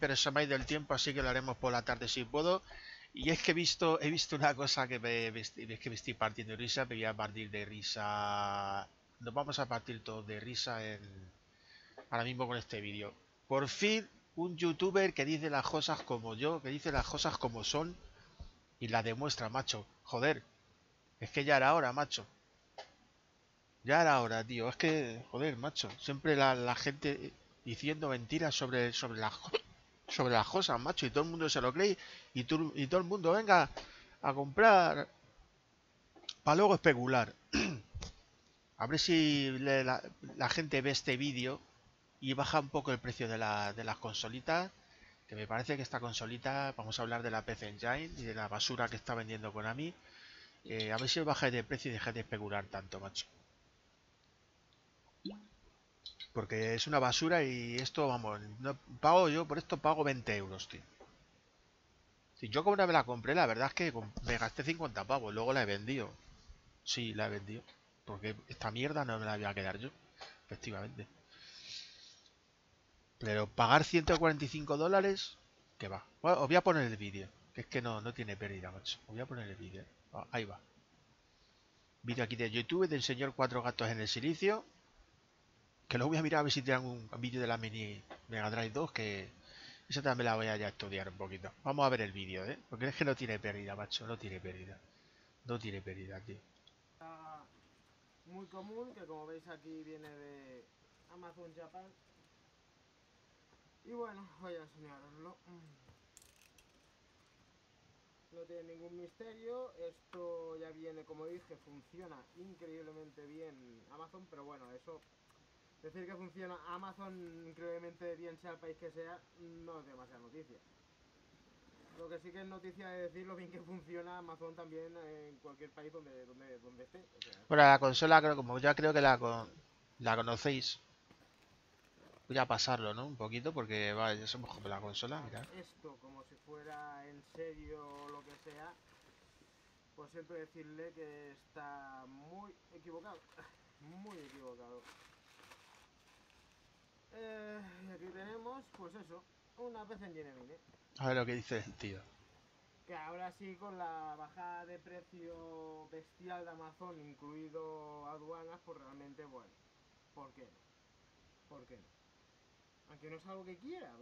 Pero se me ha ido el tiempo, así que lo haremos por la tarde si puedo. Y es que he visto, he visto una cosa que me, es que me estoy partiendo de risa, me voy a partir de risa. Nos vamos a partir todos de risa en, ahora mismo con este vídeo. Por fin, un youtuber que dice las cosas como yo, que dice las cosas como son y la demuestra, macho. Joder, es que ya era hora, macho. Ya era hora, tío. Es que, joder, macho. Siempre la, gente diciendo mentiras sobre, sobre, la, sobre las cosas, macho. Y todo el mundo se lo cree. Y, y todo el mundo venga a comprar para luego especular. a ver si la, la, gente ve este vídeo y baja un poco el precio de, la, de las consolitas. Que me parece que esta consolita, vamos a hablar de la PC Engine y de la basura que está vendiendo Konami. Eh, a ver si baja de precio y deja de especular tanto, macho. Porque es una basura y esto, vamos, no, pago yo por esto pago 20 euros, tío. Si yo como una me la compré, la verdad es que me gasté 50 pavos, luego la he vendido. Sí, la he vendido. Porque esta mierda no me la voy a quedar yo, efectivamente. Pero pagar 145 dólares, que va. os voy a poner el vídeo, que es que no, no tiene pérdida, macho. Os voy a poner el vídeo. Ah, ahí va. Vídeo aquí de YouTube del señor Cuatro Gatos en el Silicio. Que lo voy a mirar a ver si tienen un vídeo de la mini Mega Drive 2 que esa también la voy a ya estudiar un poquito. Vamos a ver el vídeo, ¿eh? Porque es que no tiene pérdida, macho. No tiene pérdida. No tiene pérdida, tío. Muy común, que como veis aquí viene de Amazon Japan. Y bueno, voy a enseñaroslo. No tiene ningún misterio. Esto ya viene, como dije, funciona increíblemente bien Amazon, pero bueno, eso Decir que funciona Amazon increíblemente bien, sea el país que sea, no es demasiada noticia. Lo que sí que es noticia es decir lo bien que funciona Amazon también en cualquier país donde, donde, donde esté. bueno, la consola, como ya creo que la, la conocéis, voy a pasarlo, ¿no? Un poquito, porque vale, ya somos como la consola, mira. Esto, como si fuera en serio o lo que sea, pues siempre decirle que está muy equivocado. Muy equivocado. Eh, y aquí tenemos, pues eso, una vez en Mini. A ver lo que dice el tío. Que ahora sí, con la bajada de precio bestial de Amazon, incluido aduanas, pues realmente, bueno, ¿por qué no? ¿Por qué no? Aunque no es algo que quiera,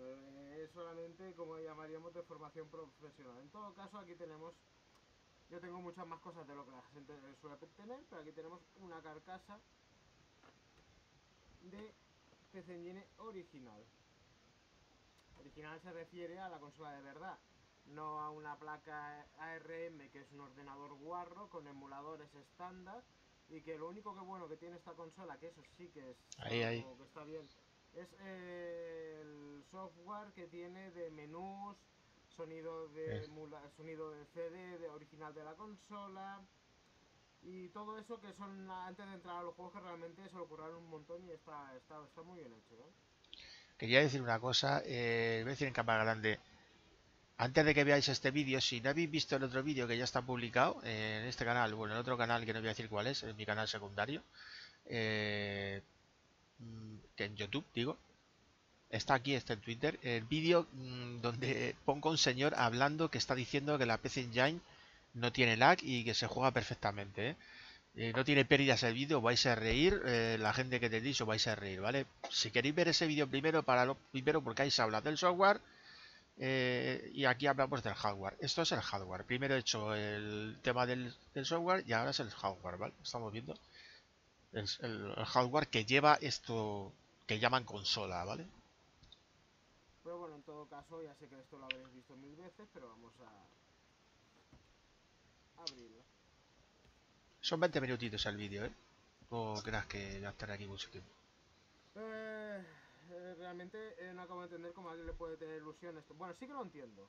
es solamente como llamaríamos de formación profesional. En todo caso, aquí tenemos, yo tengo muchas más cosas de lo que la gente suele tener, pero aquí tenemos una carcasa de PC Engine original. Original se refiere a la consola de verdad, no a una placa ARM que es un ordenador guarro con emuladores estándar y que lo único que bueno que tiene esta consola, que eso sí que es que está bien, es el software que tiene de menús, sonido de sonido de CD de original de la consola, y todo eso que son antes de entrar a los juegos que realmente se lo ocurrieron un montón y está, está, muy bien hecho. Quería decir una cosa, eh, voy a decir en cámara grande. Antes de que veáis este vídeo, si no habéis visto el otro vídeo que ya está publicado en este canal, bueno, en otro canal que no voy a decir cuál es, en mi canal secundario, eh, que en YouTube, digo, está aquí, está en Twitter, el vídeo mm, donde pongo un señor hablando que está diciendo que la PC Engine no tiene lag y que se juega perfectamente. ¿eh? Eh, no tiene pérdidas el vídeo, vais a reír, eh, la gente que tenéis os vais a reír, ¿vale? Si queréis ver ese vídeo primero, para lo primero porque ahí se habla del software y aquí hablamos del hardware. Esto es el hardware. Primero he hecho el tema del, software y ahora es el hardware, ¿vale? Estamos viendo el, el, hardware que lleva esto que llaman consola, ¿vale? Pero bueno, en todo caso, ya sé que esto lo habréis visto mil veces, pero vamos a son 20 minutitos el vídeo, ¿eh? ¿O creas que ya estaré aquí mucho tiempo? Eh, eh, realmente eh, no acabo de entender cómo alguien le puede tener ilusión esto. Bueno, sí que lo entiendo.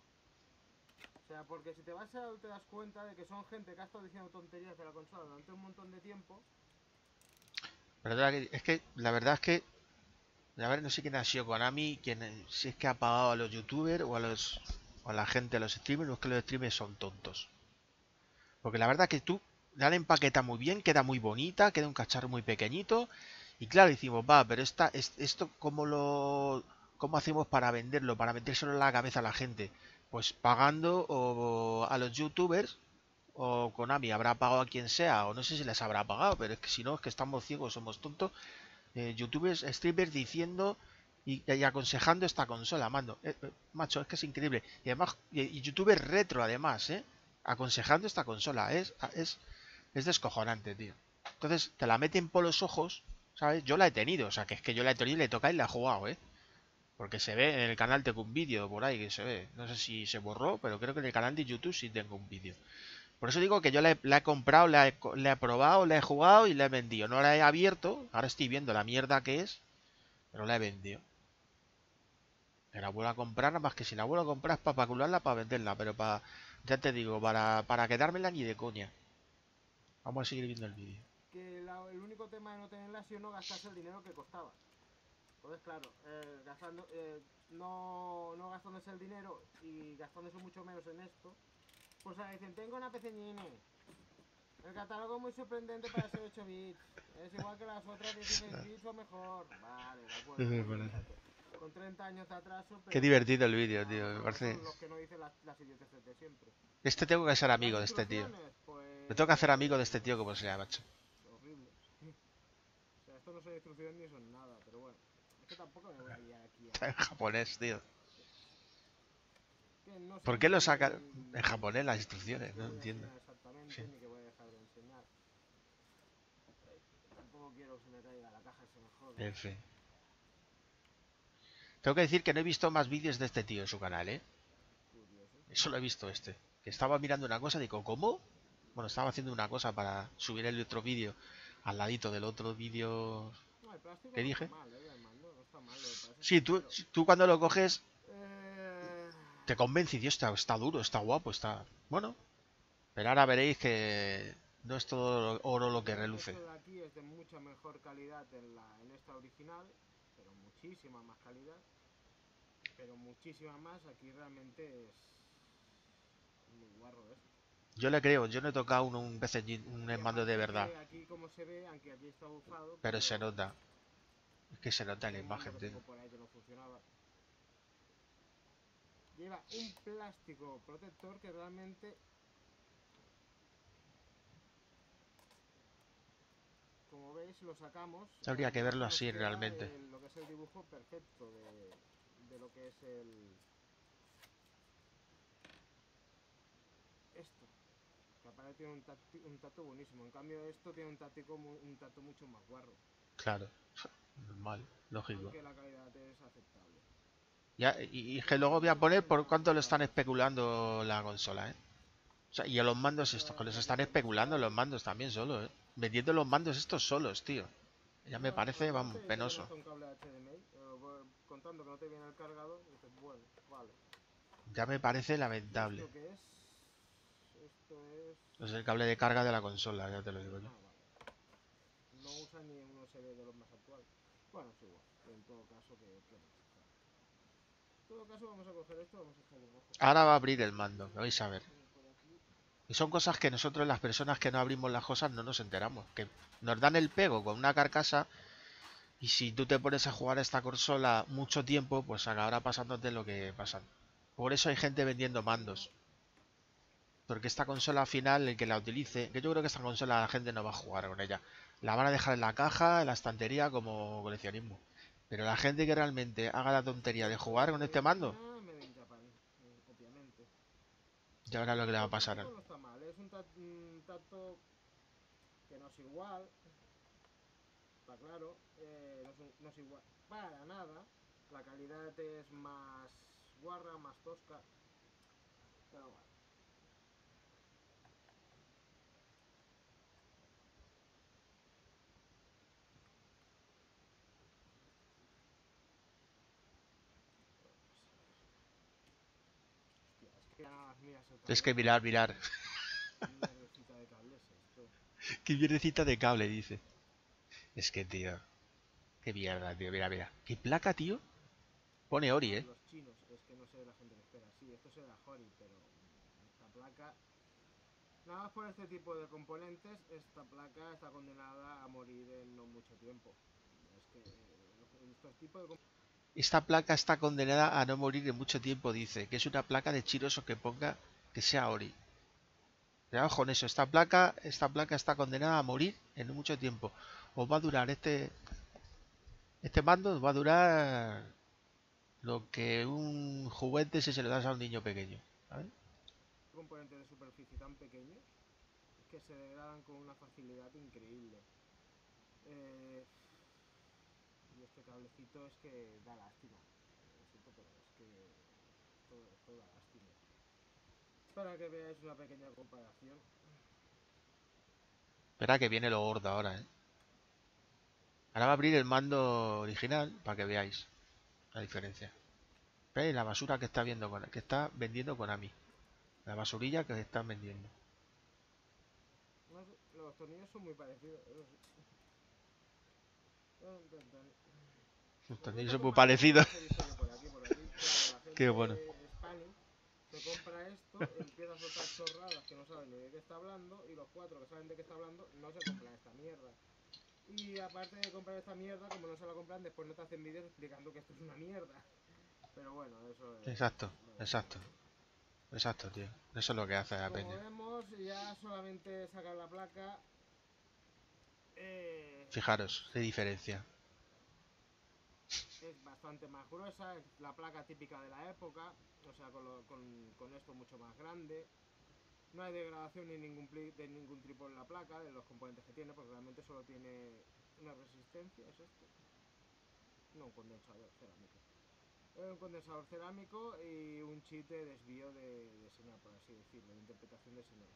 O sea, porque si te vas a te das cuenta de que son gente que ha estado diciendo tonterías de la consola durante un montón de tiempo. Pero es que la verdad es que a ver, no sé quién ha sido Konami, quién, si es que ha pagado a los youtubers o a los o a la gente, a los streamers, o es que los streamers son tontos. Porque la verdad que tú la empaqueta muy bien, queda muy bonita, queda un cacharro muy pequeñito. Y claro, decimos, va, pero esta, esto como lo, ¿cómo hacemos para venderlo, para metérselo en la cabeza a la gente? Pues pagando o a los youtubers o Konami habrá pagado a quien sea, o no sé si les habrá pagado, pero es que si no, es que estamos ciegos, somos tontos. Eh, youtubers, streamers diciendo y, aconsejando esta consola, mando. Eh, eh, macho, es que es increíble. Y además, y youtubers retro, además, ¿eh? Aconsejando esta consola. Es, es, es descojonante, tío. Entonces, te la meten por los ojos, ¿sabes? Yo la he tenido, o sea, que es que yo la he tenido y le toca y la he jugado, ¿eh? Porque se ve en el canal, tengo un vídeo por ahí que se ve. No sé si se borró, pero creo que en el canal de YouTube sí tengo un vídeo. Por eso digo que yo la he, la he comprado, la he, la he, probado, la he jugado y la he vendido. No la he abierto, ahora estoy viendo la mierda que es, pero la he vendido. Me la vuelvo a comprar, nada más que si la vuelvo a comprar es para calcularla, para venderla, pero para, ya te digo, para, para quedármela ni de coña. Vamos a seguir viendo el vídeo. Que la- el único tema de no tenerla ha sido no gastarse el dinero que costaba. Entonces, claro, eh, gastando, eh, no, no gastándose el dinero y gastándose mucho menos en esto, pues ahora dicen, tengo una pequeñine. El catálogo es muy sorprendente para ser 8 bits. Es igual que las otras 16 bits o mejor. Vale, de acuerdo. Con 30 años de atraso. Qué pero- divertido el vídeo, Ah, tío. Me pero parece... son Los que no dicen las, las idioteces de siempre. Este tengo que ser amigo de este tío. pues, Me tengo que hacer amigo de este tío como sea, macho. horrible. O sea, esto no son instrucciones ni son nada, pero bueno. Es que tampoco me voy a liar aquí. Está en japonés, tío. no ¿Por qué lo sacan en japonés las instrucciones? qué No entiendo. Exactamente, Sí. ni que voy a dejar de enseñar. Tampoco quiero que se me caiga la caja se me joda. En fin. Tengo que decir que no he visto más vídeos de este tío en su canal, ¿eh? Solo he visto este. Que estaba mirando una cosa y digo, ¿cómo? Bueno, estaba haciendo una cosa para subir el otro vídeo al ladito del otro vídeo. No, el plástico ¿Qué no dije? que es Sí, tú, cuando lo coges te convence dios, está, está duro, está guapo, está... Bueno, pero ahora veréis que no es todo oro lo que reluce. De aquí es de mucha mejor calidad en, en esta original, pero muchísima más calidad. Pero muchísima más, aquí realmente es muy guarro. Yo le creo, yo no he tocado un, un BCG, un mando de verdad, Aquí como se ve, aunque aquí está bufado, pero se nota. Es que se nota en la imagen, tío. por ahí que no funcionaba. Lleva un plástico protector que realmente como veis lo sacamos Habría que verlo así, realmente. el- lo que es el dibujo perfecto de, de lo que es el esto que aparte tiene un, tacti- un tacto buenísimo en cambio esto tiene un táctico mu- un tacto mucho más guarro Claro, normal, lógico. aunque la calidad es aceptable Ya, y, y que luego voy a poner por cuánto lo están especulando la consola, ¿eh? O sea, y a los mandos estos, que los están especulando los mandos también solo, ¿eh? Vendiendo los mandos estos solos, tío. Ya me parece, aparte, vamos, penoso. Contando que no te viene el cargador, dices, bueno, vale. Ya me parece lamentable. ¿Esto qué es? Esto es... Es el cable de carga de la consola, ya te lo digo yo. Ah, vale. No usa ni un USB de los más actuales. Bueno, es igual. pero En todo caso, que... En todo caso, vamos a coger esto, vamos a echarle un ojo. Ahora va a abrir el mando, lo vais a ver. Y son cosas que nosotros, las personas que no abrimos las cosas, no nos enteramos. Que nos dan el pego con una carcasa. Y si tú te pones a jugar a esta consola mucho tiempo, pues acabará pasándote lo que pasa. Por eso hay gente vendiendo mandos. Porque esta consola al final, el que la utilice, que yo creo que esta consola la gente no va a jugar con ella. La van a dejar en la caja, en la estantería como coleccionismo. Pero la gente que realmente haga la tontería de jugar con este mando, obviamente. ya verás lo que le va a pasar. No está mal, es un tacto que no es igual. Está claro, eh, no, es, un- no es igual para nada. La calidad es más guarra, más tosca. Pero bueno. Es que mirar, mirar. Qué mierdecita de cable, dice. Es que, tío. Qué mierda, tío. Mira, mira. ¿Qué placa, tío? Pone Ori, eh. Los chinos, es que no sé la gente que espera. Sí, esto será Hori, pero esta placa. Nada más por este tipo de componentes, esta placa está condenada a morir en no mucho tiempo. Es que eh, estos tipos de. com- esta placa está condenada a no morir en mucho tiempo, dice. Que es una placa de chiroso que ponga que sea Ori. Cuidado con eso, esta placa, esta placa está condenada a morir en mucho tiempo. Os va a durar este. Este mando va a durar lo que un juguete si se lo das a un niño pequeño. ¿sabes? componentes de superficie tan pequeños que se degradan con una facilidad increíble. Eh, y este cablecito es que da lástima. Lo siento, pero es que todo da lástima. Para que veáis una pequeña comparación. Espera que viene lo gordo ahora, ¿eh? Ahora va a abrir el mando original para que veáis la diferencia. ¿Veis la basura que está viendo con, que está vendiendo Konami? La basurilla que están vendiendo. No los tornillos son muy parecidos. Los tornillos son muy parecidos. la Qué bueno. Se compra esto, empieza a soltar chorradas que no saben ni de qué está hablando y los cuatro que saben de qué está hablando no se compran esta mierda. Y aparte de comprar esta mierda, como no se la compran, después no te hacen vídeos explicando que esto es una mierda. Pero bueno, eso es... Exacto, bueno. exacto. Exacto, tío. Eso es lo que hace la Como peña. vemos, ya solamente sacar la placa... Eh, Fijaros, qué diferencia. es bastante más gruesa, es la placa típica de la época, o sea, con, lo- con- con esto mucho más grande. No hay degradación ni ningún de ningún tipo en la placa, de los componentes que tiene, porque realmente solo tiene una resistencia, ¿es esto? No, un condensador cerámico. Un condensador cerámico y un chip de desvío de, de señal, por así decirlo, de interpretación de señal.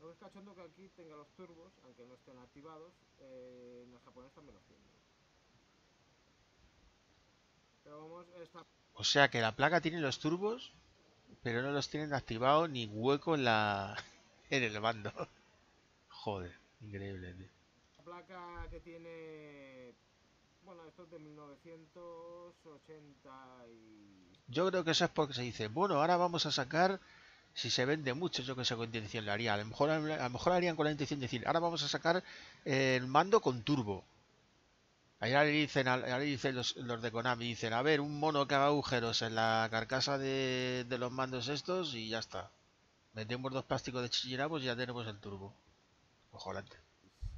Lo que es que aquí tenga los turbos, aunque no estén activados, eh, en el japonés también los tienen. Pero vamos, esta O sea que la placa tiene los turbos, pero no los tienen activados ni hueco en la en el mando. Joder, increíble, tío. placa que tiene... Bueno, esto es de 1980 y... Yo creo que eso es porque se dice, bueno, ahora vamos a sacar, si se vende mucho, yo que sé con intención le haría. A lo mejor, a lo mejor harían con la intención de decir, ahora vamos a sacar el mando con turbo. Ahora le dicen, al- ahora le dicen los, los de Konami, dicen, a ver, un mono que haga agujeros en la carcasa de, de los mandos estos y ya está. Metemos dos plásticos de chillinabos y ya tenemos el turbo. Ojolante.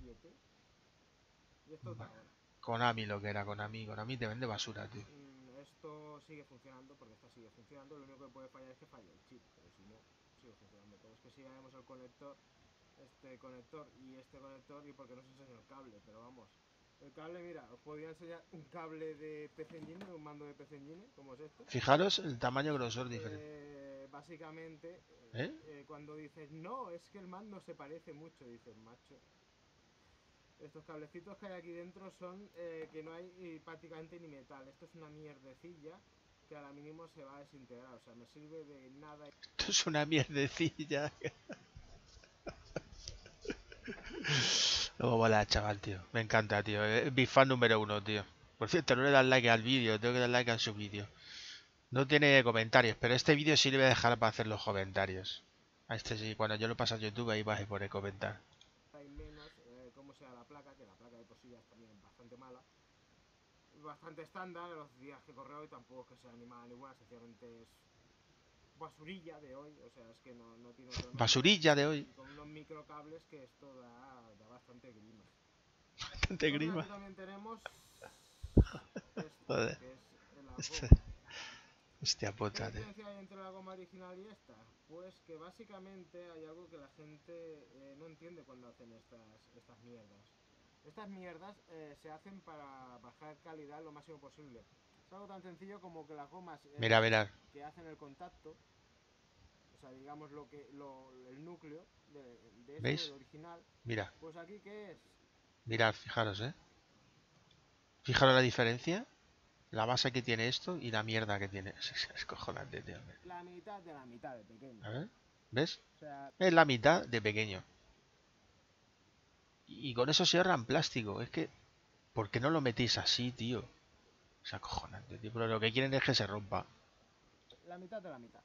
7. Y esto es de Vale. ahora. Konami lo que era Konami, Konami te vende basura, tío. Mm, Esto sigue funcionando porque esta sigue funcionando. Lo único que puede fallar es que falle el chip, pero si no, sigue funcionando todo. Es que si ya vemos el conector, este conector y este conector, y porque no se enseña el cable, pero vamos. El cable, mira, os podría enseñar un cable de PC Engine, un mando de PC Engine, como es esto. Fijaros el tamaño grosor diferente. Eh, básicamente, ¿Eh? eh, cuando dices, no, es que el mando se parece mucho, dices, macho. Estos cablecitos que hay aquí dentro son eh, que no hay prácticamente ni metal. Esto es una mierdecilla que ahora mínimo se va a desintegrar. O sea, me sirve de nada. Esto es una mierdecilla. Luego mola, chaval, tío. Me encanta, tío. Es mi fan número uno, tío. Por cierto, no le das like al vídeo, tengo que dar like a su vídeo. No tiene comentarios, pero este vídeo sí le voy a dejar para hacer los comentarios. A este sí, cuando yo lo paso a YouTube ahí vas a poder comentar. y menos eh, sea la placa, que la placa de por es también bastante mala. Bastante estándar los días que corre hoy, tampoco es que sea ni mala ni buena, sencillamente es basurilla de hoy, o sea, es que no, no tiene otro. Basurilla de hoy. Con unos microcables que esto da, da bastante grima. Bastante grima. también tenemos esto, Joder. que es la Este-. Hostia ¿Qué puta, tío. diferencia hay entre la goma original y esta? Pues que básicamente hay algo que la gente eh, no entiende cuando hacen estas, estas mierdas. Estas mierdas eh, se hacen para bajar calidad lo máximo posible. Es algo tan sencillo como que las gomas eh, Mira, verás. que hacen el contacto, o sea, digamos lo que lo, el núcleo de, de ¿Veis? del original, Mira, pues aquí qué es? mirad, fijaros, eh. Fijaros la diferencia. La base que tiene esto y la mierda que tiene. Es, es cojonante, tío. La mitad de la mitad de pequeño. A ver, ¿ves? O sea, Es la mitad de pequeño. Y con eso se ahorran plástico. Es que, ¿por qué no lo metéis así, tío? Es acojonante, tío. Pero lo que quieren es que se rompa. la mitad de la mitad.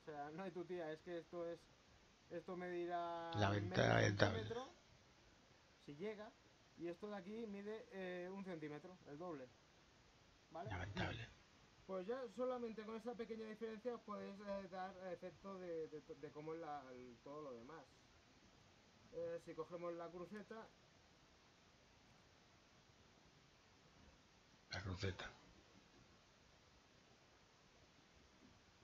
O sea, no hay tu tía, es que esto es. Esto medirá. Lamentable. centímetro, Si llega. Y esto de aquí mide eh, un centímetro, el doble. ¿vale? Lamentable. Pues ya solamente con esa pequeña diferencia os podéis eh, dar efecto de, de, de cómo es la, el- todo lo demás. Eh, si cogemos la cruceta, cruceta.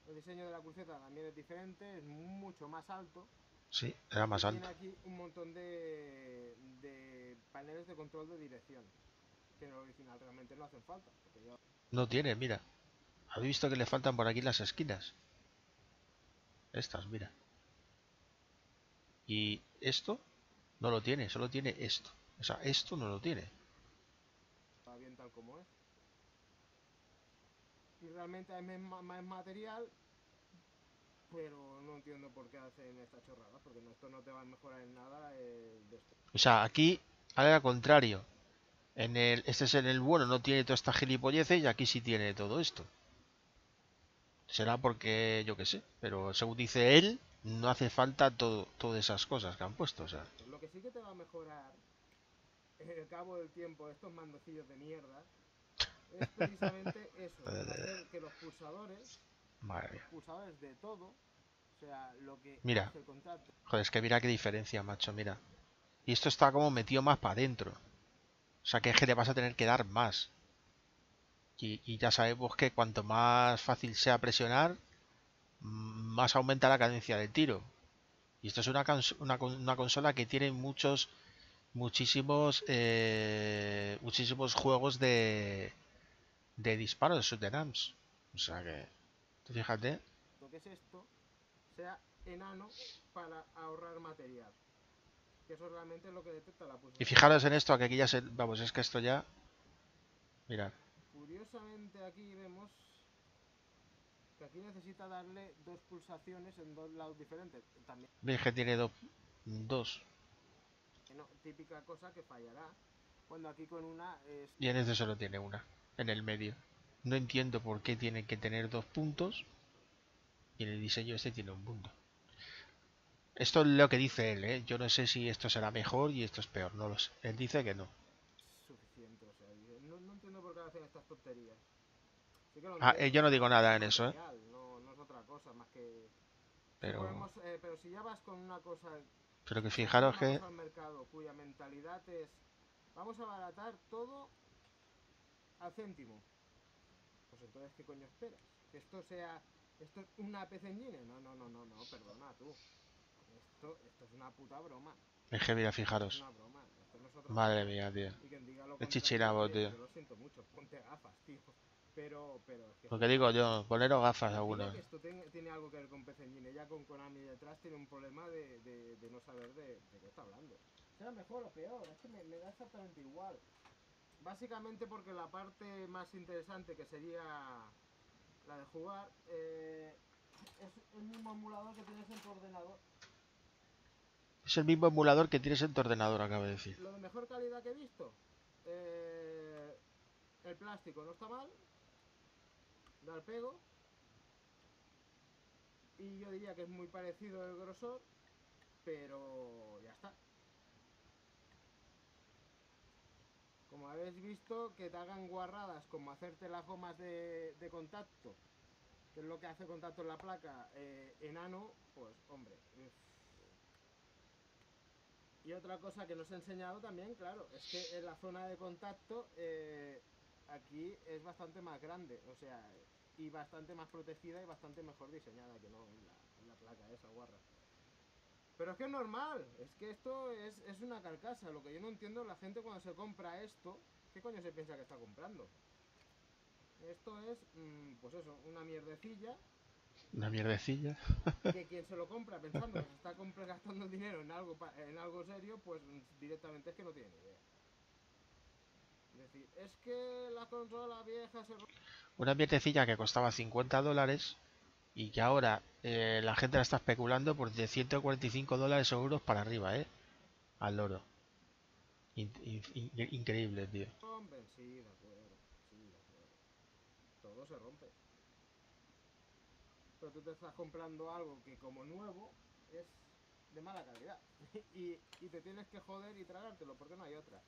el diseño de la cruceta también es diferente, es mucho más alto. Sí, era más alto. Tiene aquí un montón de, de paneles de control de dirección, que en el original realmente no hacen falta. Yo No tiene, mira. ¿Habéis visto que le faltan por aquí las esquinas? Estas, mira. Y esto no lo tiene, solo tiene esto. O sea, esto no lo tiene. está bien tal como es. Realmente hay más, material, pero no entiendo por qué hacen esta chorrada, porque no- esto no te va a mejorar en nada el de esto. O sea, aquí, al contrario. En el, este es en el bueno, no tiene toda esta gilipolleces y aquí sí tiene todo esto. Será porque, yo qué sé, pero según dice él, no hace falta todo, todas esas cosas que han puesto. O sea, Lo que sí que te va a mejorar en el cabo del tiempo estos mandocillos de mierda es precisamente eso, pulsadores, madre mía. pulsadores de todo, o sea, lo que Mira. el Joder, es que mira qué diferencia, macho, mira. Y esto está como metido más para adentro. O sea que es que le vas a tener que dar más. Y, y ya sabemos que cuanto más fácil sea presionar, más aumenta la cadencia del tiro. Y esto es una, una, una consola que tiene muchos, muchísimos, eh, muchísimos juegos de, de disparos, 'em ups. O sea que, tú fíjate, lo que es esto, sea enano para ahorrar material. Que eso realmente es lo que detecta la pulsación. y fijaros en esto, que aquí ya se, vamos, es que esto ya, mirad. Curiosamente aquí vemos que aquí necesita darle dos pulsaciones en dos lados diferentes. También Veis que tiene do- dos. no, típica cosa que fallará. Cuando aquí con una es Y en este solo tiene una. En el medio. No entiendo por qué tiene que tener dos puntos. Y en el diseño este tiene un punto. Esto es lo que dice él, ¿eh? Yo no sé si esto será mejor y esto es peor. No lo sé. Él dice que no. suficiente. O sea, no, no entiendo por qué hacen estas tonterías. Sí lo Ah, eh, yo no digo nada en es eso, ¿eh? No, no es otra cosa más que... Pero, Podemos, eh, pero si ya vas con una cosa pero que fijaros que... al mercado cuya mentalidad es vamos a abaratar todo al céntimo. Pues entonces, ¿qué coño esperas? ¿Que esto sea esto es una PC Engine? No, no, no, no, no, perdona tú. Esto, esto es una puta broma. Es que mira, Es fijaros. una broma. Es Madre mía, tío. Es chichinabo, tío. Yo lo siento mucho, ponte gafas, tío. Pero, pero es que... Lo que digo yo, poneros gafas algunos. esto tiene, tiene algo que ver con PC Engine. Ya con Konami detrás tiene un problema de, de, de no saber de, de qué está hablando. Sea mejor o peor, es que me, me da exactamente igual. Básicamente porque la parte más interesante que sería la de jugar eh, es el mismo emulador que tienes en tu ordenador. Es el mismo emulador que tienes en tu ordenador, acabo de decir. Lo de mejor calidad que he visto, eh, el plástico no está mal, da el pego. Y yo diría que es muy parecido el grosor, pero ya está. Como habéis visto, que te hagan guarradas como hacerte las gomas de, contacto, que es lo que hace contacto en la placa, eh, enano, pues hombre. eh, y otra cosa que nos he enseñado también, claro, es que en la zona de contacto eh, aquí es bastante más grande, o sea, y bastante más protegida y bastante mejor diseñada que no la, en la placa esa guarra. Pero es que es normal, es que esto es, es una carcasa. Lo que yo no entiendo la gente cuando se compra esto, ¿qué coño se piensa que está comprando? Esto es, mm, pues eso, una mierdecilla Una mierdecilla. que quien se lo compra pensando que se está gastando el dinero en algo en algo serio, pues directamente es que no tiene ni idea. Es decir, es que la consola vieja se... Una mierdecilla que costaba 50 dólares y que ahora eh, la gente la está especulando por de 145 dólares o euros para arriba, ¿eh? Al loro. In- in- in- increíble, tío. rompen, sí, de acuerdo, sí, de acuerdo. Todo se rompe. Pero tú te estás comprando algo que como nuevo es de mala calidad. y, y te tienes que joder y tragártelo, porque no hay otra.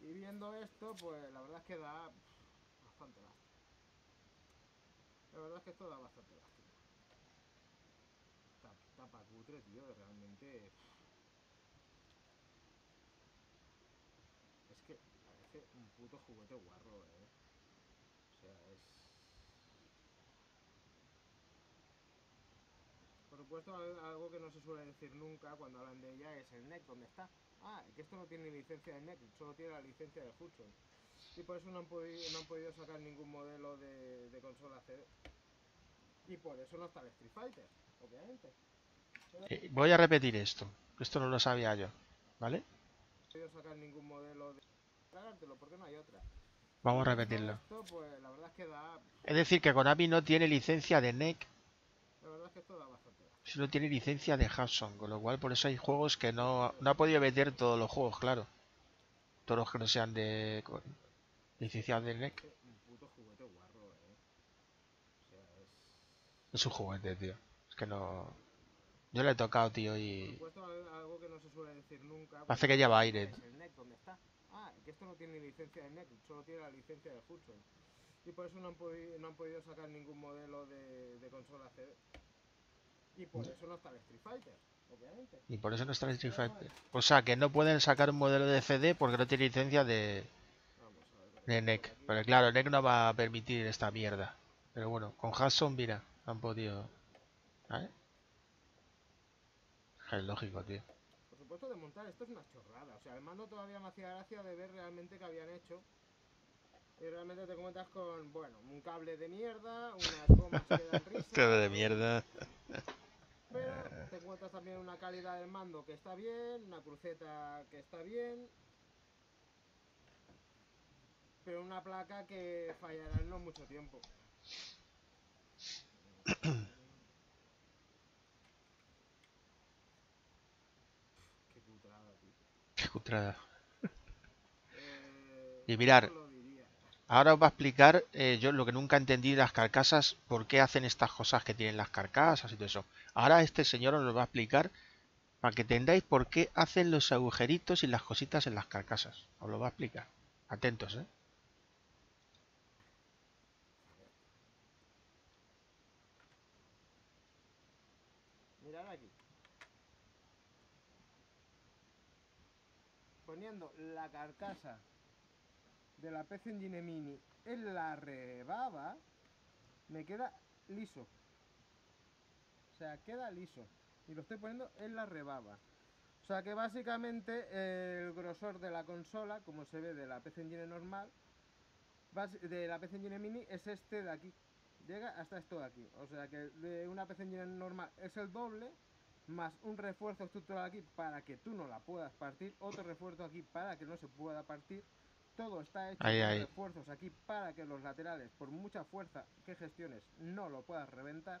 Y viendo esto, pues la verdad es que da bastante lástima. La verdad es que esto da bastante lástima. Ta- Tapa cutre, tío, realmente. Es que parece un puto juguete guarro, eh. O sea, es. Por supuesto, al- algo que no se suele decir nunca cuando hablan de ella es el NEC, ¿dónde está? Ah, que esto no tiene licencia de NEC, solo tiene la licencia de Hudson. Y por eso no han, podi- no han podido sacar ningún modelo de, de consola CD. Y por eso no está el Street Fighter, obviamente. Eh, voy a repetir esto. que Esto no lo sabía yo. ¿Vale? No sacar ningún modelo de... Tragártelo, porque no hay otra. Vamos a repetirlo. Esto, pues la verdad es que da... Es decir, que Konami no tiene licencia de NEC, La verdad es que esto da bastante sino tiene licencia de Hudson, con lo cual por eso hay juegos que no, no ha podido meter todos los juegos, claro. Todos los que no sean de con- licenciados de NEC. Es un puto juguete guarro, eh. O sea, es... Es un juguete, tío. Es que no... Yo le he tocado, tío, Por y... supuesto, al- algo que no se suele decir nunca... Parece que lleva aire. Es el NEC, ¿dónde está? Ah, que esto no tiene licencia de NEC, solo tiene la licencia de Hudson. Y por eso no han, podi- no han podido sacar ningún modelo de, de consola CD. Y por eso no está el Street Fighter, obviamente. Y por eso no está el Street Fighter. O sea, que no pueden sacar un modelo de CD porque no tiene licencia de, de NEC. Pero claro, NEC no va a permitir esta mierda. Pero bueno, con Hudson, mira, han podido... ¿Vale? Es lógico, tío. Por supuesto, de montar esto es una chorrada. O sea, el mando todavía me hacía gracia de ver realmente qué habían hecho. Y realmente te encuentras con, bueno, un cable de mierda, unas gomas que dan risa. de mierda. Pero te encuentras también una calidad del mando que está bien, una cruceta que está bien. Pero una placa que fallará en no mucho tiempo. Qué putada, tío. Y mirar. Ahora os va a explicar eh, yo lo que nunca entendí de las carcasas, por qué hacen estas cosas que tienen las carcasas y todo eso. Ahora este señor os lo va a explicar para que entendáis por qué hacen los agujeritos y las cositas en las carcasas. Os lo va a explicar. Atentos, ¿eh? Mirad aquí. La carcasa de la PC Engine Mini en la rebaba, me queda liso. O sea, queda liso. Y lo estoy poniendo en la rebaba. O sea que básicamente el grosor de la consola, como se ve de la PC Engine normal, de la PC Engine Mini es este de aquí. Llega hasta esto de aquí. O sea que de una PC Engine normal es el doble, más un refuerzo estructural aquí para que tú no la puedas partir, otro refuerzo aquí para que no se pueda partir. Todo está hecho Ahí, refuerzos aquí para que los laterales, por mucha fuerza que gestiones, no lo puedas reventar.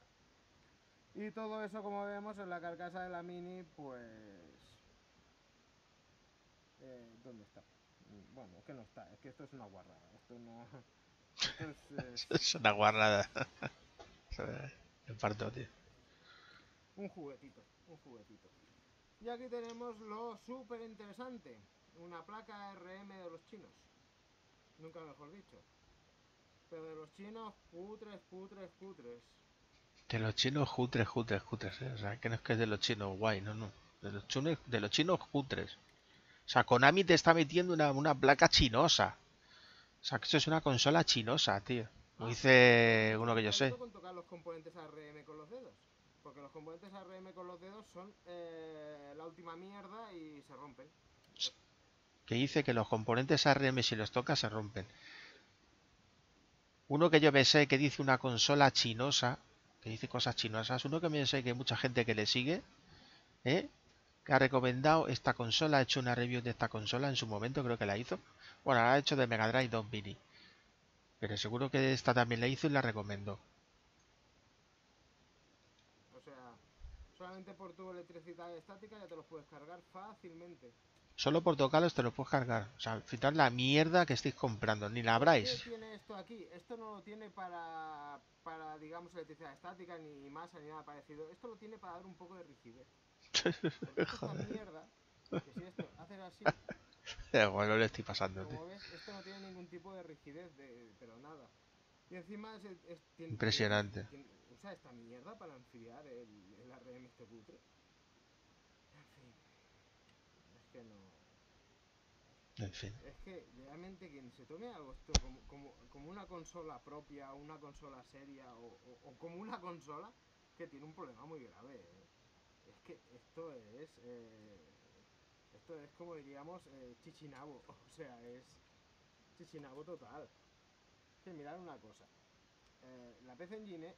Y todo eso, como vemos en la carcasa de la Mini, pues... Eh, ¿Dónde está? Bueno, es que no está, es que esto es una guarrada. Esto no... Esto es, eh, Es una guarrada. Me parto, tío. un juguetito, un juguetito. Y aquí tenemos lo súper interesante, una placa RM de los chinos. Nunca mejor dicho. Pero de los chinos, cutres, cutres, cutres. De los chinos cutres, cutres, cutres, ¿eh? O sea, que no es que es de los chinos guay, no, no. De los chinos, de los chinos cutres. O sea, Konami te está metiendo una, una placa chinosa. O sea, que eso es una consola chinosa, tío. Como Ah, dice uno que yo ¿te sé. con tocar los componentes ARM con los dedos? Porque los componentes ARM con los dedos son eh, la última mierda y se rompen. que dice que los componentes ARM si los tocas se rompen. Uno que yo me sé que dice una consola chinosa, que dice cosas chinosas, uno que me sé que hay mucha gente que le sigue, ¿eh? que ha recomendado esta consola, ha hecho una review de esta consola en su momento, creo que la hizo. Bueno, la ha hecho de Mega Drive 2 Mini. Pero seguro que esta también la hizo y la recomendó. O sea, solamente por tu electricidad estática ya te los puedes cargar fácilmente. Solo por tocarlos te lo puedes cargar. O sea, fijar la mierda que estáis comprando, ni la ¿Qué abráis. tiene esto aquí? Esto no lo tiene para, para, digamos, electricidad estática, ni masa, ni nada parecido. Esto lo tiene para dar un poco de rigidez. Esta mierda, que si esto haces así, Bueno, le estoy pasando, tío. como ves, esto no tiene ningún tipo de rigidez, de, pero nada. Y encima es, es- tiene- Impresionante. tiene- usa esta mierda para enfriar el, el ARM este cutre. En fin. Es que no. En fin. Es que realmente quien se tome algo esto como, como, como una consola propia, una consola seria o, o- o como una consola que tiene un problema muy grave. ¿eh? Es que esto es. eh, esto es como diríamos eh, chichinabo. O sea, es chichinabo total. Que mirar una cosa. eh, la PC Engine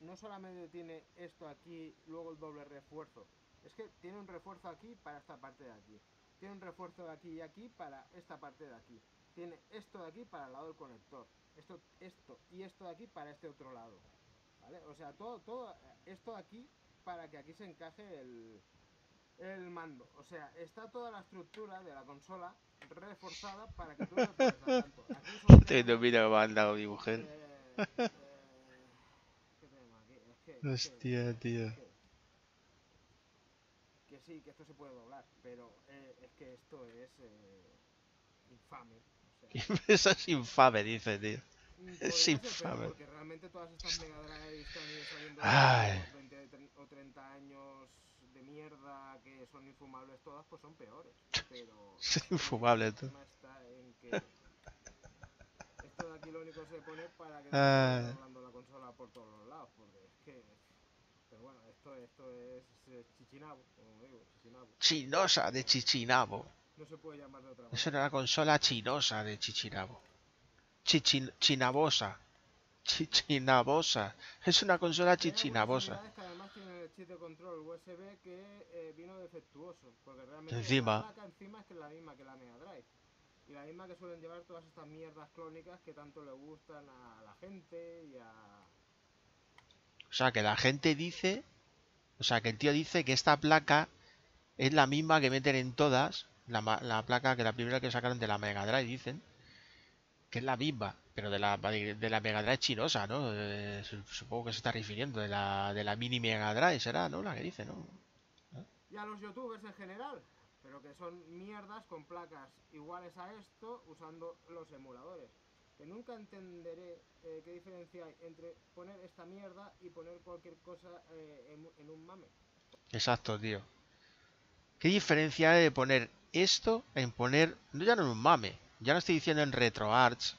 no solamente tiene esto aquí, luego el doble refuerzo. Es que tiene un refuerzo aquí para esta parte de aquí. Tiene un refuerzo de aquí y aquí para esta parte de aquí. Tiene esto de aquí para el lado del conector. Esto, esto y esto de aquí para este otro lado. ¿Vale? O sea, todo, todo esto de aquí para que aquí se encaje el, el mando. O sea, está toda la estructura de la consola reforzada para que tú no te tanto. Aquí Te mira me ha mi mujer. eh, eh, ¿qué tenemos aquí? Es que- es que- Hostia, tío. que, sí, que esto se puede doblar, pero eh, es que esto es eh, infame. O sea, Eso es infame, dice, tío. es infame. Porque realmente todas estas Mega Drive están saliendo Ay. de 20 tre- o 30 años de mierda que son infumables todas, pues son peores. Pero Es es que infumable, el tú. está en que esto de aquí lo único que se pone para que no esté doblando la consola por todos los lados, porque es que pero bueno, esto, esto es chichinabo, como digo, chichinabo. Chinosa de Chichinabo. No se puede llamar de otra manera. una consola chinosa de Chichinabo. Chichin chinabosa. Chichinabosa. Es una consola chichinabosa. que además tienen el chip de control USB que eh, vino defectuoso, porque realmente Encima. la placa encima es que es la misma que la Mega Drive. Y la misma que suelen llevar todas estas mierdas clónicas que tanto le gustan a la gente y a... O sea, que la gente dice. O sea, que el tío dice que esta placa es la misma que meten en todas. La, la placa que la primera que sacaron de la Mega Drive, dicen. Que es la misma. Pero de la, de la Mega Drive chinosa, ¿no? Eh, su- supongo que se está refiriendo. De la, de la mini Mega Drive, será, ¿no? La que dice, ¿no? y a los youtubers en general, pero que son mierdas con placas iguales a esto usando los emuladores. Que nunca entenderé eh, qué diferencia hay entre poner esta mierda y poner cualquier cosa eh, en, un mame. Exacto, tío. ¿Qué diferencia hay de poner esto en poner, no ya no en un mame, ya no estoy diciendo en RetroArch,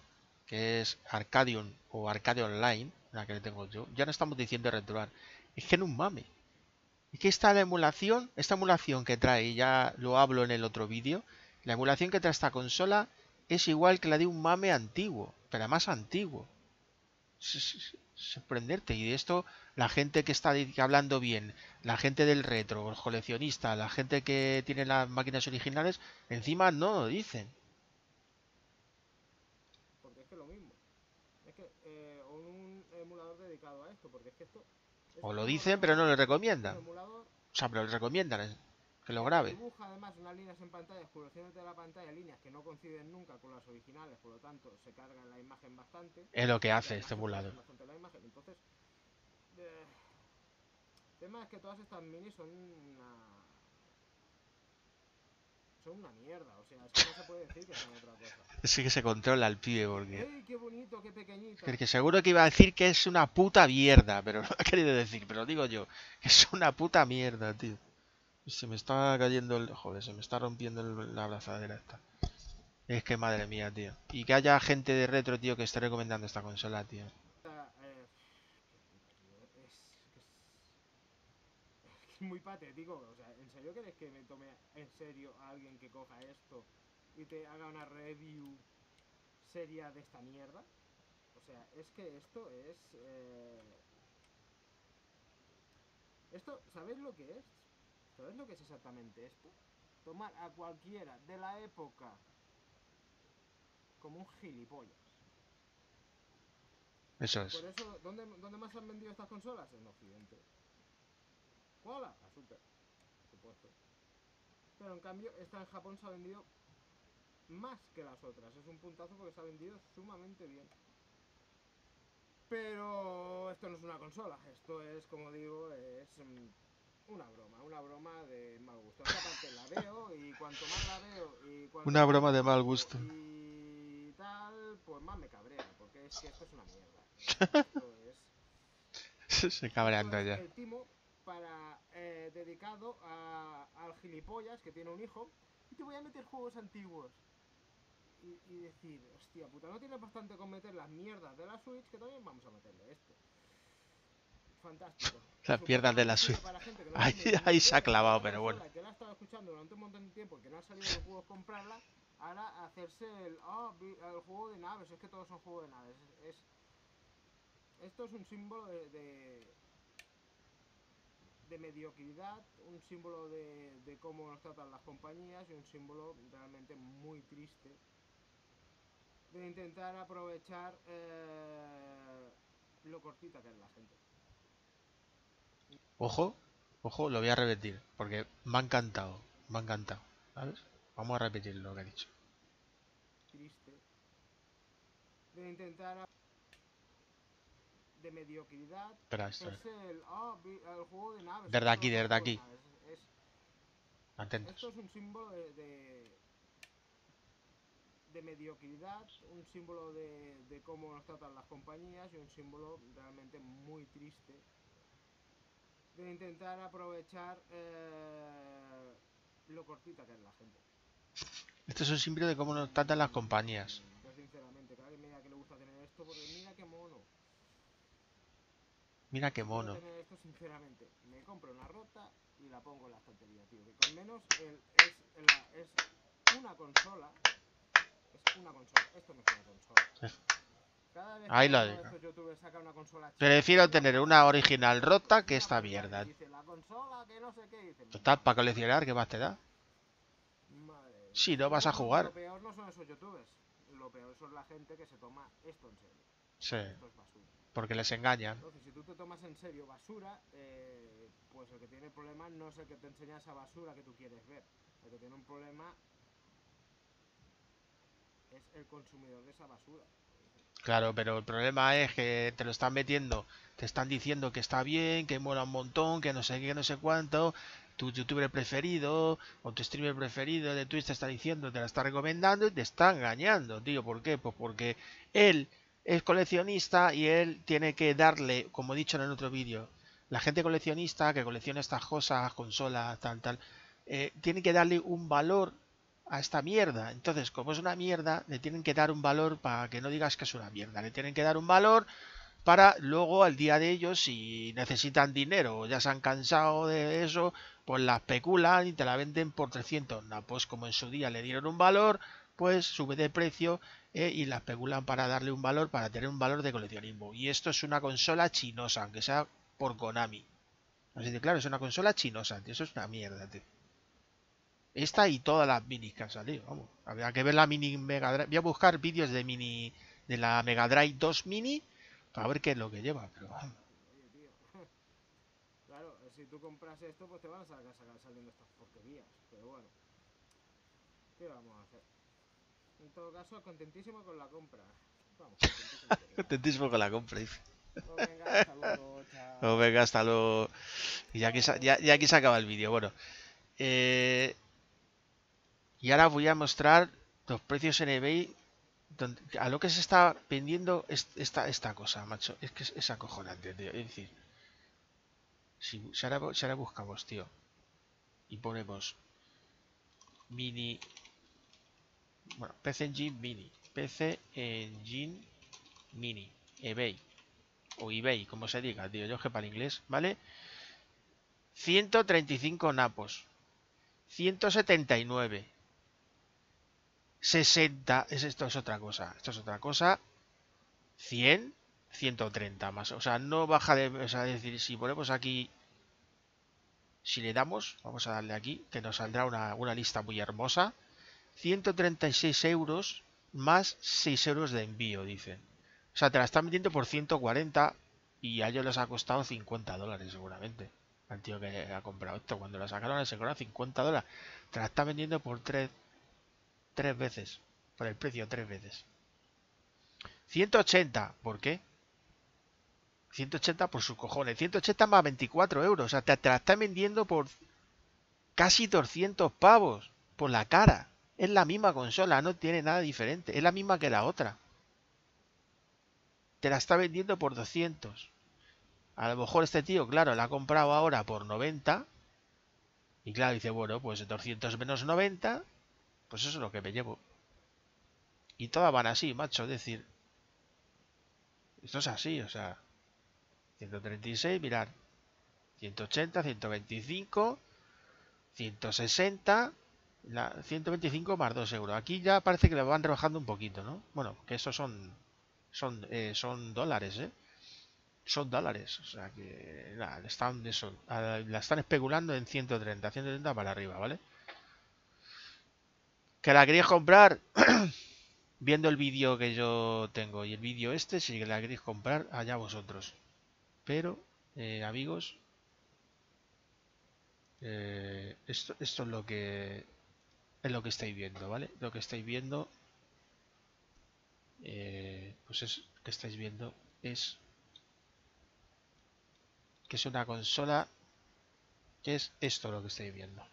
que es Arcadium o Arcade Online, la que le tengo yo, ya no estamos diciendo RetroArch, es que en un mame. Es que esta la emulación, esta emulación que trae, ya lo hablo en el otro vídeo, la emulación que trae esta consola es igual que la de un mame antiguo, pero más antiguo. Sorprenderte. Y de esto, la gente que está hablando bien, la gente del retro, los coleccionistas, la gente que tiene las máquinas originales, encima no lo dicen. Porque es que lo mismo. Es que eh, o un emulador dedicado a esto, porque es que esto... es O lo dicen, pero no lo recomiendan. O sea, pero lo recomiendan que lo grabe. Dibuja además unas líneas en pantalla, oscureciéndote de la pantalla, líneas que no coinciden nunca con las originales, por lo tanto se carga la imagen bastante. Es lo que hace este. Entonces, eh, el tema es que todas estas minis son una... Son una mierda, o sea, es que no se puede decir que son otra cosa. Sí que se controla el pibe porque... ¡Ey, qué bonito, qué pequeñito! Es que seguro que iba a decir que es una puta mierda, pero no ha querido decir, pero digo yo, que es una puta mierda, tío. Se me está cayendo el... Joder, se me está rompiendo el- la abrazadera esta. Es que madre mía, tío. Y que haya gente de retro, tío, que esté recomendando esta consola, tío. Esta, eh, qué puta, tío, es, que es, es que es muy patético. O sea, ¿en serio quieres que me tome en serio a alguien que coja esto y te haga una review seria de esta mierda? O sea, es que esto es... eh, Esto, ¿sabéis lo que es? ¿Sabéis lo que es exactamente esto? Tomar a cualquiera de la época como un gilipollas. Eso es. Por eso, ¿dónde, ¿dónde más han vendido estas consolas? En Occidente. ¿Hola? A Super, por supuesto. Pero en cambio, esta en Japón se ha vendido más que las otras. Es un puntazo porque se ha vendido sumamente bien. Pero esto no es una consola. Esto es, como digo, es mm, una broma. Una broma de mal gusto. Esta parte la veo y cuanto más la veo y cuanto Una broma de mal gusto. Y tal, pues más me cabrea. Porque es que esto es una mierda. Esto es... Se cabreando ya. El timo para, eh, dedicado a, al gilipollas que tiene un hijo y te voy a meter juegos antiguos. Y, y decir, hostia puta, no tienes bastante con meter las mierdas de la Switch que también vamos a meterle esto. Fantástico. Las mierdas de la Switch. no Ahí- ahí se ha clavado, pero bueno. Que la ha estado escuchando durante un montón de tiempo que no ha salido los juegos comprarla, ahora hacerse el, vi- el juego de naves, es que todos son juegos de naves. Es, es- esto es un símbolo de, de, de mediocridad, un símbolo de, de cómo nos tratan las compañías y un símbolo realmente muy triste de intentar aprovechar eh, lo cortita que es la gente. Ojo, ojo, lo voy a repetir, porque me ha encantado, me ha encantado, ¿sabes? Vamos a repetir lo que he dicho. triste de intentar de mediocridad Espera, esto, hacerse el, ah, vi- el juego de naves Desde es aquí, desde aquí. es- es- atentos. esto es un símbolo de, de, de mediocridad un símbolo de, de cómo nos tratan las compañías y un símbolo realmente muy triste de intentar aprovechar eh, lo cortita que es la gente Esto es un símbolo de cómo nos tratan las compañías. Yo sinceramente, que me diga que le gusta tener esto, porque. Mira qué mono. tener esto sinceramente. Me compro una rota y la pongo en la estantería, tío. Que con menos el- es, la- es una consola. Es una consola. Esto no es una consola. Sí. Cada vez Ahí que lo digo. youtubers saca una consola chica, Prefiero tener una original rota que esta mierda. dice, la consola que no sé qué dice. Total, para coleccionar, ¿qué más te da? Madre. Si no vas a jugar. Lo peor no son esos youtubers. Lo peor son la gente que se toma esto en serio. Sí, Esto es basura. Porque les engañan. Entonces, si tú te tomas en serio basura, eh, pues el que tiene el problema no es el que te enseña esa basura que tú quieres ver. El que tiene un problema es el consumidor de esa basura. Claro, pero el problema es que te lo están metiendo, te están diciendo que está bien, que mola un montón, que no sé qué, que no sé cuánto, tu youtuber preferido o tu streamer preferido de Twitch te está diciendo, te la está recomendando y te está engañando, tío. ¿Por qué? Pues porque él es coleccionista y él tiene que darle, como he dicho en el otro vídeo, la gente coleccionista que colecciona estas cosas, consolas, tal, tal, eh, tiene que darle un valor a esta mierda. Entonces, como es una mierda, le tienen que dar un valor para que no digas que es una mierda. Le tienen que dar un valor para luego al día de ellos, si necesitan dinero o ya se han cansado de eso, pues la especulan y te la venden por 300. No, pues como en su día le dieron un valor, pues sube de precio eh, y la especulan para darle un valor, para tener un valor de coleccionismo. Y esto es una consola chinosa, aunque sea por Konami. Así que claro, es una consola chinosa, tío. Eso es una mierda, tío. Esta y todas las minis que han salido, vamos. Habría que ver la mini Mega Drive. Voy a buscar vídeos de mini de la Mega Drive 2 mini para ver qué es lo que lleva, pero vamos. Oye, tío. claro, si tú compras esto, pues te van a sacar saliendo estas porquerías. Pero bueno. ¿Qué vamos a hacer? En todo caso, contentísimo con la compra. Vamos, contentísimo. con ella. Contentísimo con la compra, dice. Pues venga, hasta luego, chao. Pues venga, hasta luego. Y ya aquí, se- ya, ya aquí se acaba el vídeo. Bueno. eh, y ahora voy a mostrar los precios en eBay donde- a lo que se está vendiendo es- esta, esta cosa, macho. Es que es, es acojonante, tío. Es decir, si, si ahora, si ahora buscamos, tío, y ponemos mini, bueno, PC Engine Mini, PC Engine Mini, eBay, o eBay, como se diga, tío, yo que para el inglés, ¿vale? 135 napos, 179, 60, es, esto es otra cosa, esto es otra cosa, 100, 130 más, o sea, no baja de, o sea, decir, si ponemos aquí, si le damos, vamos a darle aquí, que nos saldrá una, una lista muy hermosa, 136 euros más 6 euros de envío, dicen. O sea, te la están vendiendo por 140 y a ellos les ha costado 50 dólares seguramente. Al tío que ha comprado esto, cuando la sacaron se cobraron 50 dólares. Te la están vendiendo por 3, tres veces. Por el precio, tres veces. 180, ¿por qué? 180 por sus cojones. 180 más 24 euros. O sea, te, te la están vendiendo por casi 200 pavos. Por la cara. Es la misma consola, no tiene nada diferente. Es la misma que la otra. te la está vendiendo por 200. A lo mejor este tío, claro, la ha comprado ahora por 90. Y claro, dice, bueno, pues 200 menos 90, pues eso es lo que me llevo. Y todas van así, macho. Es decir, esto es así, o sea, 136, mirar, 180, 125, 160, la 125 más 2 euros. Aquí ya parece que le van rebajando un poquito, ¿no? Bueno, que esos son son, eh, son dólares, ¿eh? Son dólares, o sea que nada, están, eso, la están especulando en 130, 130 para arriba, ¿vale? ¿Que la queréis comprar? Viendo el vídeo que yo tengo y el vídeo este, si la queréis comprar, allá vosotros. Pero, eh, amigos, eh, esto, esto es lo que es lo que estáis viendo, ¿vale? Lo que estáis viendo eh, pues es que estáis viendo es que es una consola que es esto lo que estáis viendo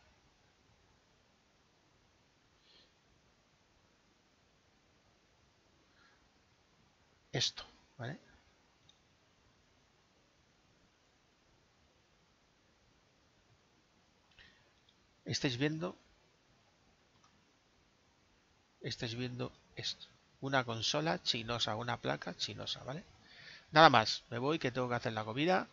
esto ¿vale? estáis viendo estáis viendo esto una consola chinosa, una placa chinosa, ¿vale? Nada más, me voy que tengo que hacer la comida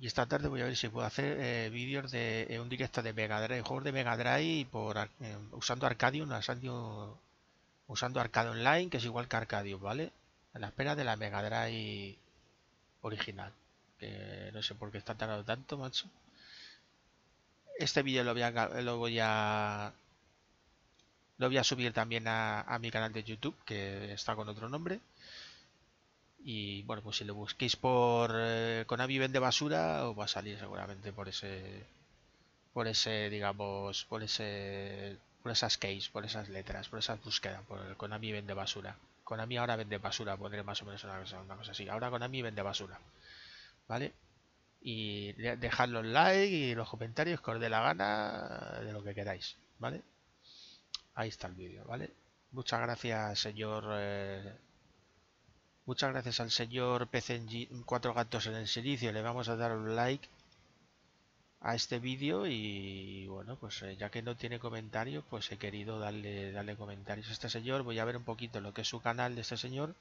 y esta tarde voy a ver si puedo hacer eh, vídeos de eh, un directo de Mega Drive, juegos de Mega Drive por, eh, usando Arcadium, usando, usando Arcade Online, que es igual que Arcadium, ¿vale? A la espera de la Mega Drive original, que no sé por qué está tardando tanto, macho. Este vídeo lo voy a, lo voy a lo voy a subir también a, mi canal de YouTube, que está con otro nombre. Y bueno, pues si lo busquéis por eh, Konami vende basura, os va a salir seguramente por ese, por ese, digamos, por ese, por esas keys, por esas letras, por esas búsquedas, por el Konami vende basura. Konami ahora vende basura, pondré más o menos una cosa, una cosa así. Ahora Konami vende basura, ¿vale? Y dejad los likes y los comentarios que os dé la gana de lo que queráis, ¿vale? Ahí está el vídeo, ¿vale? Muchas gracias, señor... Eh, muchas gracias al señor PCNG Cuatro Gatos en el Silicio. Le vamos a dar un like a este vídeo y bueno, pues eh, ya que no tiene comentarios, pues he querido darle, darle comentarios a este señor. Voy a ver un poquito lo que es su canal de este señor.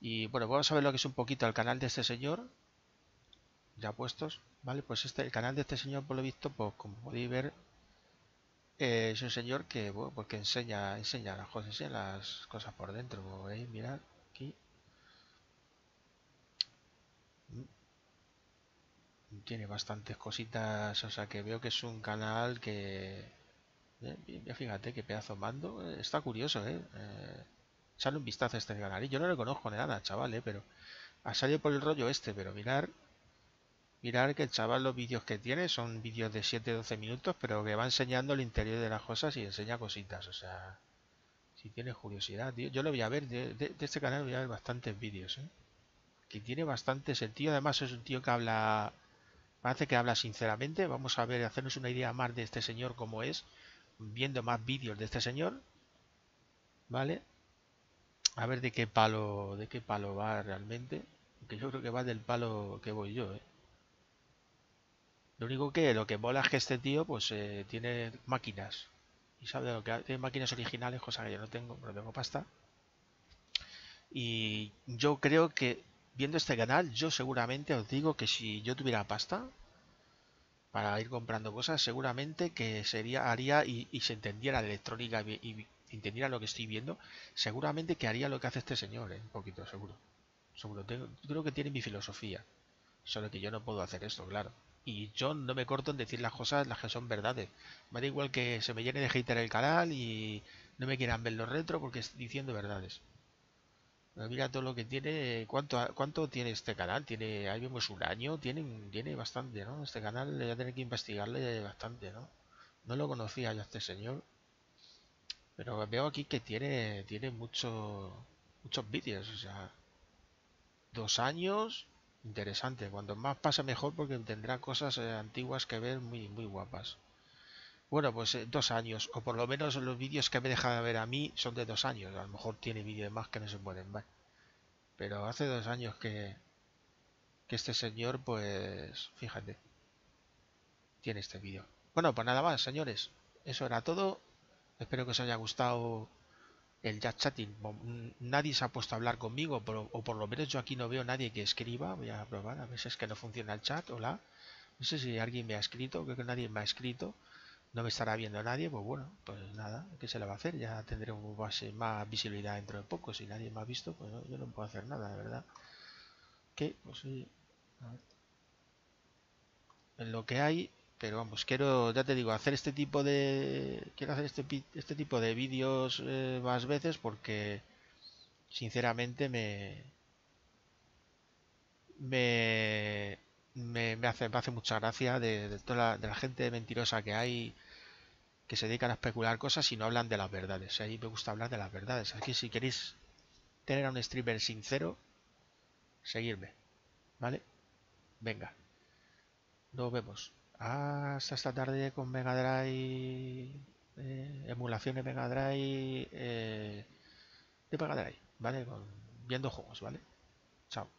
Y bueno, vamos a ver lo que es un poquito el canal de este señor. Ya puestos, ¿vale? Pues este, el canal de este señor, por lo visto, pues como podéis ver, eh, es un señor que, bueno, porque pues enseña, enseña las cosas, enseña las cosas por dentro. Como veis, mirad aquí. Mm. Tiene bastantes cositas, o sea que veo que es un canal que... Eh, fíjate qué pedazo mando. Eh, está curioso, ¿eh? Sale un vistazo a este canal. Y yo no le conozco ni nada, chaval, Pero ha salido por el rollo este, pero mirar Mirar que el chaval los vídeos que tiene son vídeos de 7-12 minutos, pero que va enseñando el interior de las cosas y enseña cositas. O sea, si tienes curiosidad, tío, yo lo voy a ver, de, este canal voy a ver bastantes vídeos, ¿eh? Que tiene bastante sentido. Además es un tío que habla, parece que habla sinceramente. Vamos a ver, hacernos una idea más de este señor como es, viendo más vídeos de este señor. ¿Vale? A ver de qué palo, de qué palo va realmente. Que yo creo que va del palo que voy yo, ¿eh? Lo único que lo que mola es que este tío pues eh, tiene máquinas. Y sabe lo que tiene máquinas originales, cosa que yo no tengo, pero tengo pasta. Y yo creo que viendo este canal, yo seguramente os digo que si yo tuviera pasta para ir comprando cosas, seguramente que sería haría y, se entendiera la electrónica y, entendiera lo que estoy viendo, seguramente que haría lo que hace este señor, ¿eh? un poquito seguro. Seguro, creo que tiene mi filosofía. Solo que yo no puedo hacer esto, claro. Y yo no me corto en decir las cosas las que son verdades. Me da igual que se me llene de hater el canal y no me quieran ver los retro porque estoy diciendo verdades. mira todo lo que tiene. ¿Cuánto, cuánto tiene este canal? Tiene, ahí vemos un año. Tiene, tiene bastante, ¿no? Este canal voy a tener que investigarle bastante, ¿no? No lo conocía ya este señor. Pero veo aquí que tiene, tiene mucho, muchos vídeos. O sea, dos años interesante. Cuanto más pasa mejor porque tendrá cosas eh, antiguas que ver muy, muy guapas. Bueno, pues eh, dos años, o por lo menos los vídeos que me deja de ver a mí son de dos años. A lo mejor tiene vídeos más que no se pueden ver. Pero hace dos años que, que este señor, pues, fíjate, tiene este vídeo. Bueno, pues nada más, señores. Eso era todo. Espero que os haya gustado el chat chatting. Nadie se ha puesto a hablar conmigo, o por lo menos yo aquí no veo nadie que escriba. Voy a probar, a veces que no funciona el chat. Hola. No sé si alguien me ha escrito, creo que nadie me ha escrito. No me estará viendo nadie, pues bueno, pues nada, ¿qué se le va a hacer? Ya tendré más visibilidad dentro de poco. Si nadie me ha visto, pues yo no puedo hacer nada, de verdad. Que, pues sí. En lo que hay, pero vamos, quiero, ya te digo, hacer este tipo de... Quiero hacer este, este tipo de vídeos eh, más veces porque sinceramente me... Me, me, hace, me hace mucha gracia de, toda la, de la gente mentirosa que hay que se dedican a especular cosas y no hablan de las verdades. A mí me gusta hablar de las verdades. Aquí si queréis tener a un streamer sincero, seguirme. ¿Vale? Venga. Nos vemos. Hasta esta tarde con Mega Drive. Eh, emulaciones Mega Drive. Eh, de Mega Drive. ¿Vale? viendo juegos. ¿Vale? Chao.